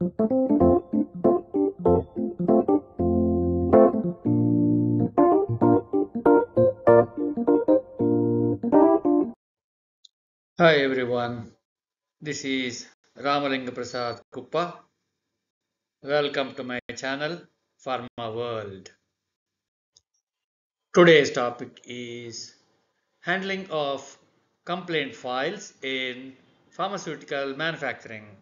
Hi everyone, this is Ramalinga Prasad Kuppa. Welcome to my channel Pharma World. Today's topic is handling of complaint files in pharmaceutical manufacturing.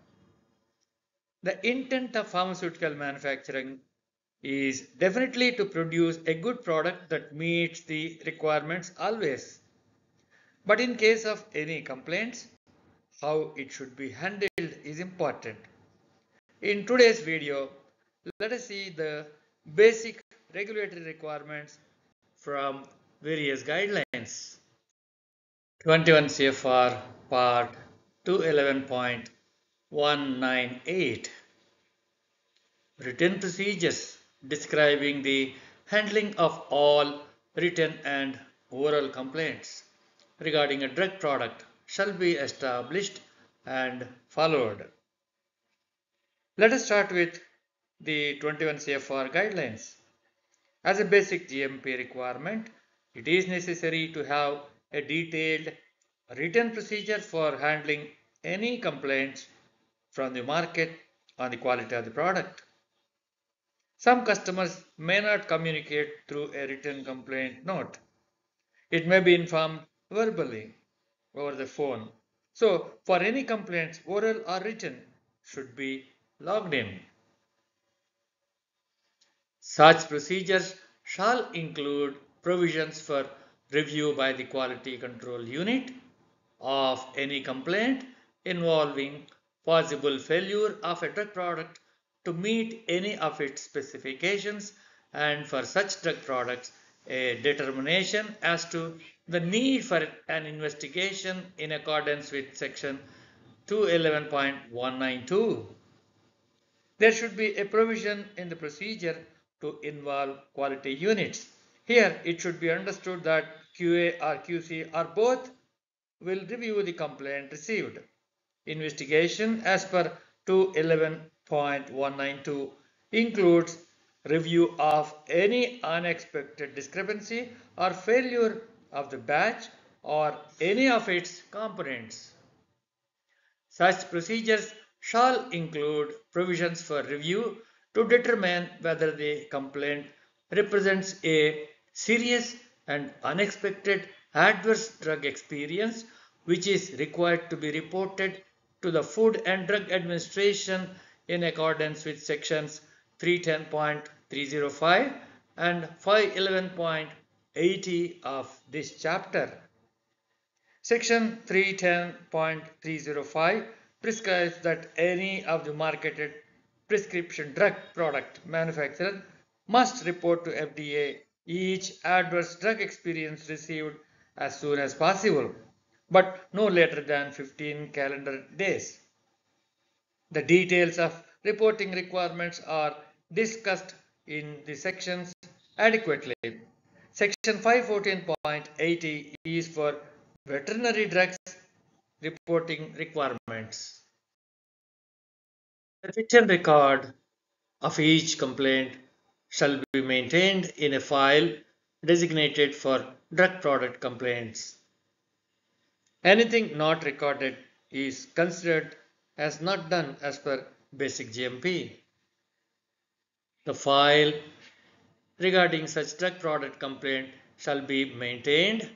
The intent of pharmaceutical manufacturing is definitely to produce a good product that meets the requirements always. But in case of any complaints, how it should be handled is important. In today's video, let us see the basic regulatory requirements from various guidelines. 21 CFR Part 211.198 Written procedures describing the handling of all written and oral complaints regarding a drug product shall be established and followed. Let us start with the 21 CFR guidelines. As a basic GMP requirement, it is necessary to have a detailed written procedure for handling any complaints from the market on the quality of the product. Some customers may not communicate through a written complaint note. It may be informed verbally over the phone. So, for any complaints, oral or written, should be logged in. Such procedures shall include provisions for review by the quality control unit of any complaint involving possible failure of a drug product to meet any of its specifications and for such drug products a determination as to the need for an investigation in accordance with section 211.192. There should be a provision in the procedure to involve quality units. Here it should be understood that QA or QC or both will review the complaint received. Investigation as per 211.192 includes review of any unexpected discrepancy or failure of the batch or any of its components. Such procedures shall include provisions for review to determine whether the complaint represents a serious and unexpected adverse drug experience which is required to be reported to the Food and Drug Administration in accordance with sections 310.305 and 511.80 of this chapter. Section 310.305 prescribes that any of the marketed prescription drug product manufacturer must report to FDA each adverse drug experience received as soon as possible, but no later than 15 calendar days. The details of reporting requirements are discussed in the sections adequately. Section 514.80 is for veterinary drugs reporting requirements. The written record of each complaint shall be maintained in a file designated for drug product complaints. Anything not recorded is considered as not done as per basic GMP. The file regarding such drug product complaint shall be maintained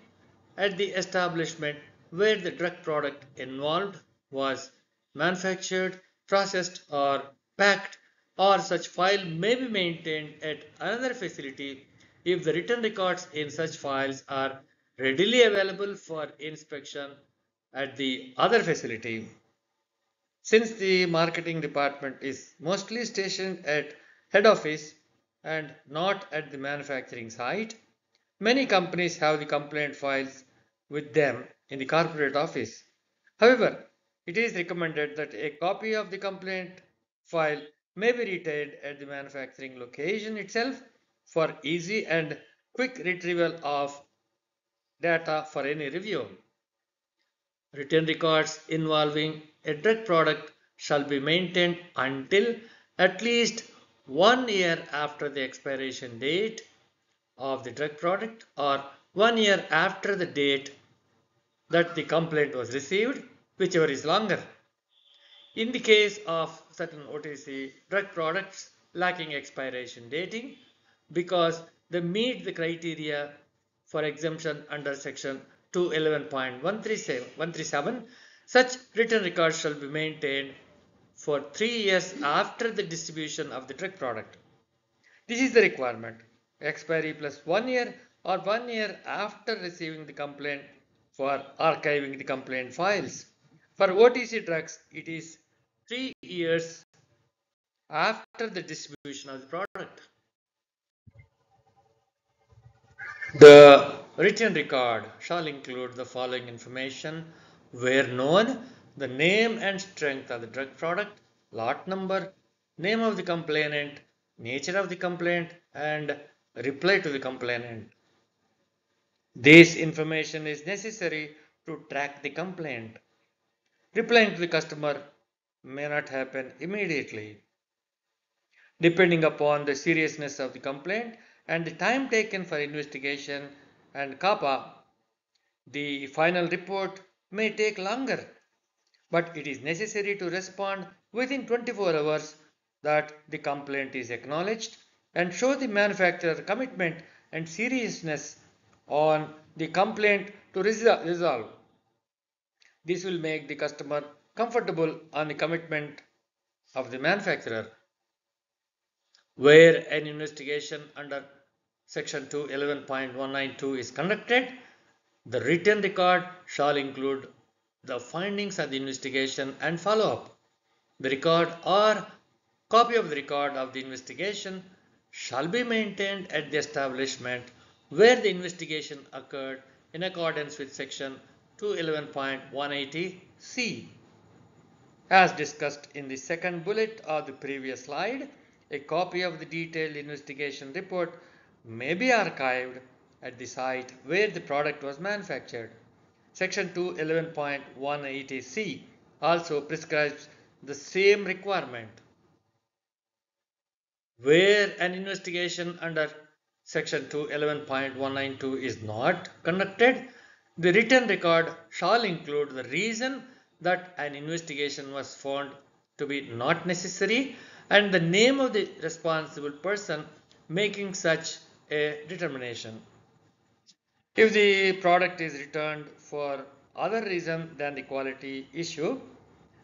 at the establishment where the drug product involved was manufactured, processed or packed or such file may be maintained at another facility if the written records in such files are readily available for inspection at the other facility. Since the marketing department is mostly stationed at head office and not at the manufacturing site, many companies have the complaint files with them in the corporate office. However, it is recommended that a copy of the complaint file may be retained at the manufacturing location itself for easy and quick retrieval of data for any review. Written records involving a drug product shall be maintained until at least one year after the expiration date of the drug product or one year after the date that the complaint was received, whichever is longer. In the case of certain OTC drug products lacking expiration dating because they meet the criteria for exemption under section 211.137, such written records shall be maintained for three years after the distribution of the drug product. This is the requirement. Expiry plus one year or one year after receiving the complaint for archiving the complaint files. For OTC drugs, it is three years after the distribution of the product. The written record shall include the following information where known the name and strength of the drug product, lot number, name of the complainant, nature of the complaint and reply to the complainant. This information is necessary to track the complaint. Replying to the customer may not happen immediately. Depending upon the seriousness of the complaint and the time taken for investigation and CAPA, the final report may take longer but it is necessary to respond within 24 hours that the complaint is acknowledged and show the manufacturer commitment and seriousness on the complaint to resolve. This will make the customer comfortable on the commitment of the manufacturer. Where an investigation under section 211.192 is conducted, the written record shall include the findings of the investigation and follow-up. The record or copy of the record of the investigation shall be maintained at the establishment where the investigation occurred in accordance with section 211.180c. As discussed in the second bullet of the previous slide, a copy of the detailed investigation report may be archived at the site where the product was manufactured. Section 211.180C also prescribes the same requirement. Where an investigation under Section 211.192 is not conducted, the written record shall include the reason that an investigation was found to be not necessary and the name of the responsible person making such a determination. If the product is returned for other reason than the quality issue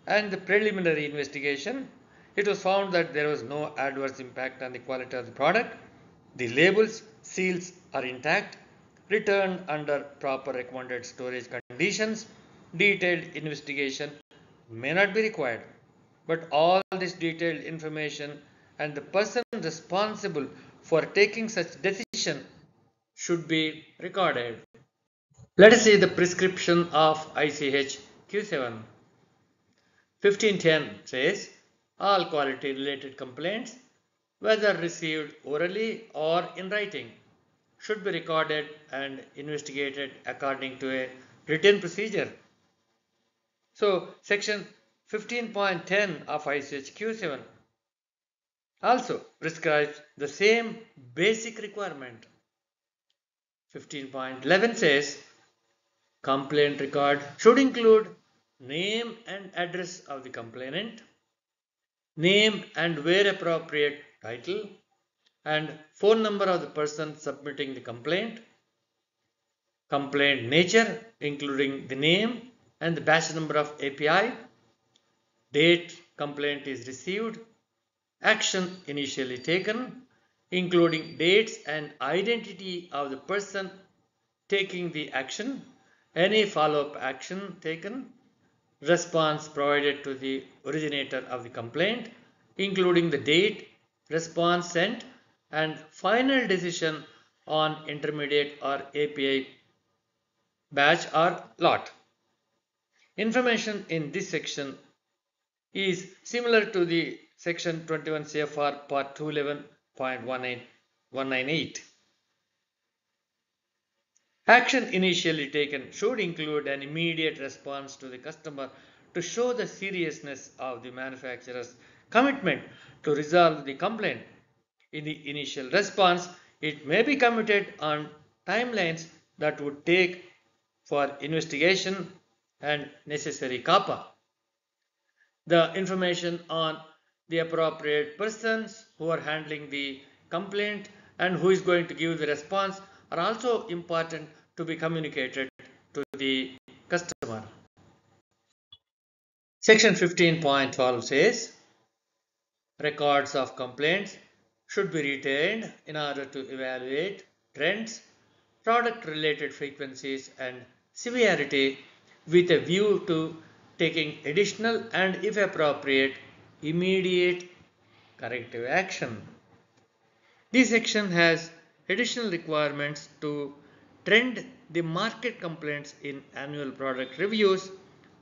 and the preliminary investigation, it was found that there was no adverse impact on the quality of the product. The labels, seals are intact, returned under proper recommended storage conditions. Detailed investigation may not be required. But all this detailed information and the person responsible for taking such decision should be recorded. Let us see the prescription of ICH Q7. 1510 says all quality related complaints whether received orally or in writing should be recorded and investigated according to a written procedure. So section 15.10 of ICH Q7 also prescribes the same basic requirement. 15.11 says complaint record should include name and address of the complainant, name and where appropriate title, and phone number of the person submitting the complaint, complaint nature including the name and the batch number of API, date complaint is received, action initially taken, including dates and identity of the person taking the action, any follow-up action taken, response provided to the originator of the complaint, including the date, response sent, and final decision on intermediate or API batch or lot. Information in this section is similar to the section 21 CFR part 211 0.198. Action initially taken should include an immediate response to the customer to show the seriousness of the manufacturer's commitment to resolve the complaint. In the initial response, it may be committed on timelines that would take for investigation and necessary CAPA. The information on the appropriate persons who are handling the complaint and who is going to give the response are also important to be communicated to the customer. Section 15.12 says records of complaints should be retained in order to evaluate trends, product related frequencies and severity with a view to taking additional and if appropriate immediate corrective action. This section has additional requirements to trend the market complaints in annual product reviews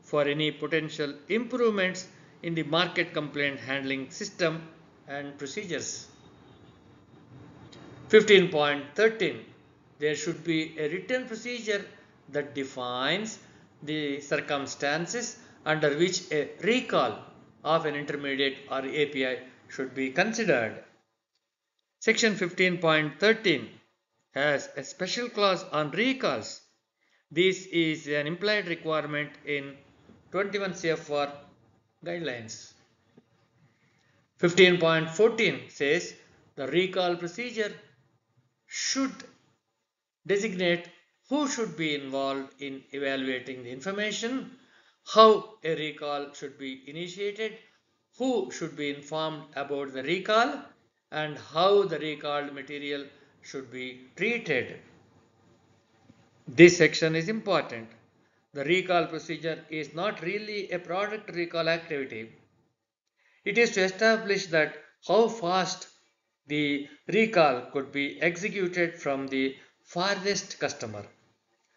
for any potential improvements in the market complaint handling system and procedures. 15.13 There should be a written procedure that defines the circumstances under which a recall of an intermediate or API should be considered. Section 15.13 has a special clause on recalls. This is an implied requirement in 21 CFR guidelines. 15.14 says the recall procedure should designate who should be involved in evaluating the information, how a recall should be initiated, who should be informed about the recall, and how the recalled material should be treated. This section is important. The recall procedure is not really a product recall activity. It is to establish that how fast the recall could be executed from the farthest customer.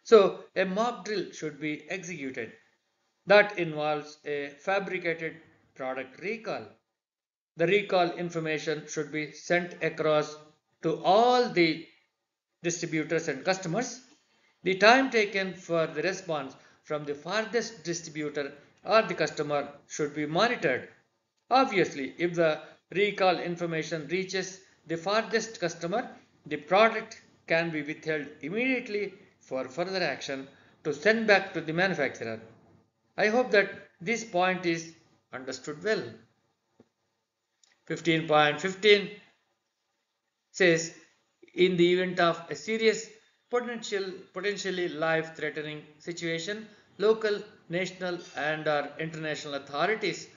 So a mock drill should be executed. That involves a fabricated product recall. The recall information should be sent across to all the distributors and customers. The time taken for the response from the farthest distributor or the customer should be monitored. Obviously, if the recall information reaches the farthest customer, the product can be withheld immediately for further action to send back to the manufacturer. I hope that this point is understood well. 15.15 says in the event of a serious potential potentially life threatening situation local national and or international authorities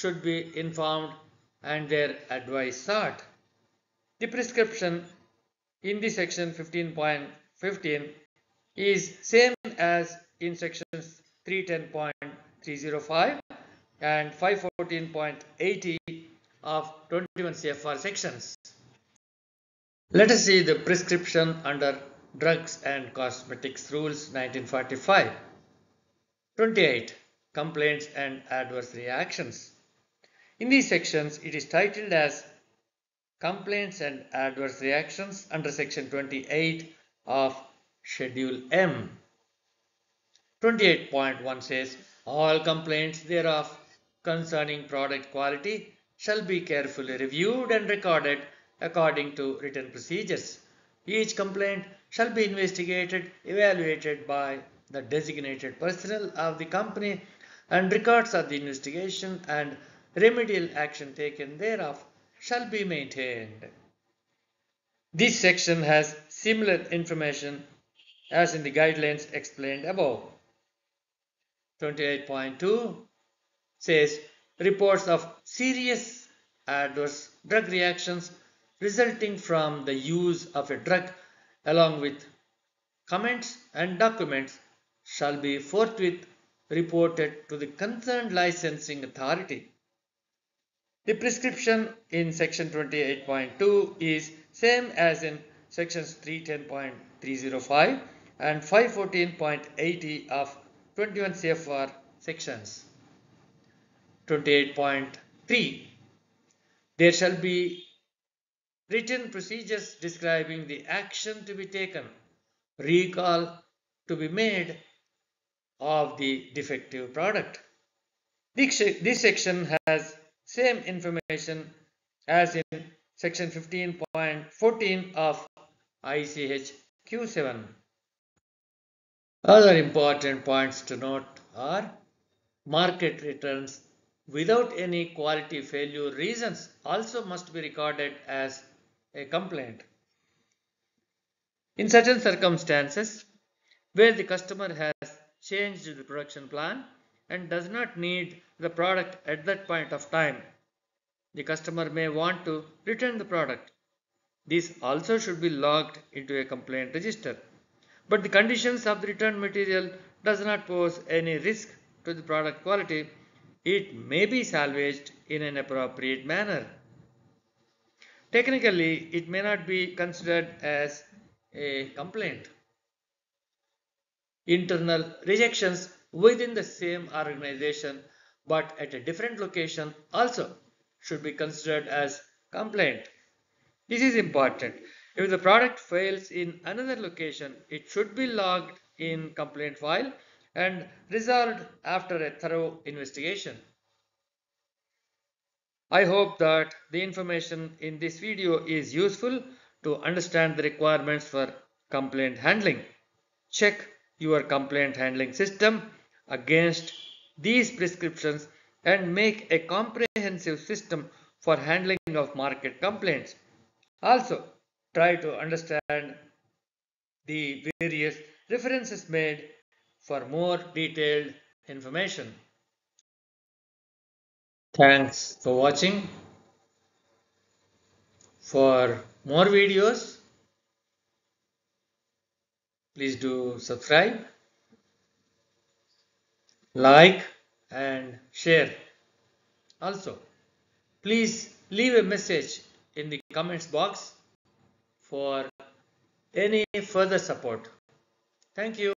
should be informed and their advice sought the prescription in the section 15.15 is same as in sections 310.305 and 514.80 of 21 CFR sections. Let us see the prescription under Drugs and Cosmetics Rules 1945. 28. Complaints and Adverse Reactions. In these sections, it is titled as Complaints and Adverse Reactions under Section 28 of Schedule M. 28.1 says, All complaints thereof concerning product quality shall be carefully reviewed and recorded according to written procedures. Each complaint shall be investigated, evaluated by the designated personnel of the company and records of the investigation and remedial action taken thereof shall be maintained. This section has similar information as in the guidelines explained above. 28.2 says reports of serious adverse drug reactions resulting from the use of a drug along with comments and documents shall be forthwith reported to the concerned licensing authority. The prescription in section 28.2 is same as in sections 310.305 and 514.80 of 21 CFR sections. 28.3 There shall be written procedures describing the action to be taken, recall to be made of the defective product. This section has same information as in section 15.14 of ICH Q7. Other important points to note are market returns without any quality failure reasons also must be recorded as a complaint. In certain circumstances where the customer has changed the production plan and does not need the product at that point of time, the customer may want to return the product. This also should be logged into a complaint register. But the conditions of the returned material does not pose any risk to the product quality. It may be salvaged in an appropriate manner. Technically, it may not be considered as a complaint. Internal rejections within the same organization but at a different location also should be considered as complaint. This is important. If the product fails in another location, it should be logged in complaint file and resolved after a thorough investigation. I hope that the information in this video is useful to understand the requirements for complaint handling. Check your complaint handling system against these prescriptions and make a comprehensive system for handling of market complaints. Also, try to understand the various references made for more detailed information. Thanks for watching. For more videos, please do subscribe, like and share. Also, please leave a message in the comments box for any further support. Thank you.